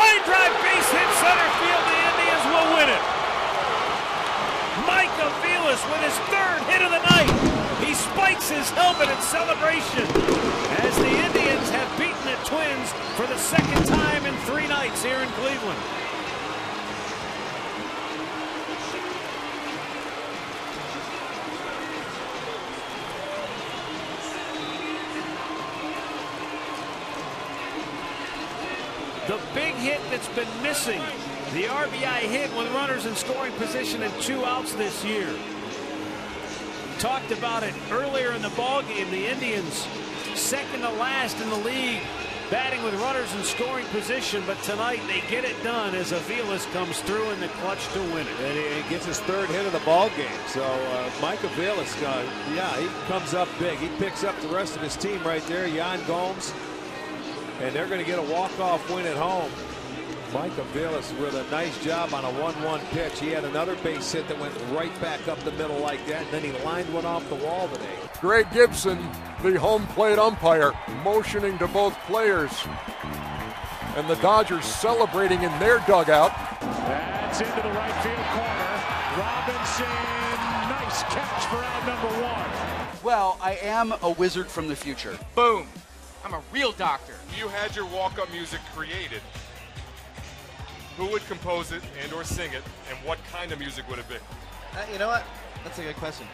line drive base hit center field. The Indians will win it. Mike Aviles with his third hit of the night. He spikes his helmet in celebration as the Indians have beaten the Twins for the second time in three nights here in Cleveland. The big hit that's been missing, the RBI hit with runners in scoring position and two outs this year. Talked about it earlier in the ball game. The Indians second to last in the league batting with runners in scoring position, but tonight they get it done as Aviles comes through in the clutch to win it. And he gets his third hit of the ball game. So uh, Mike Aviles, uh, yeah, he comes up big. He picks up the rest of his team right there. Yan Gomes, and they're going to get a walk-off win at home. Mike Aviles with a nice job on a 1-1 pitch. He had another base hit that went right back up the middle like that, and then he lined one off the wall today. Greg Gibson, the home plate umpire, motioning to both players. And the Dodgers celebrating in their dugout. That's into the right field corner. Robinson, nice catch for out number one. Well, I am a wizard from the future. Boom. I'm a real doctor. You had your walk-up music created. Who would compose it and or sing it, and what kind of music would it be? Uh, you know what? That's a good question.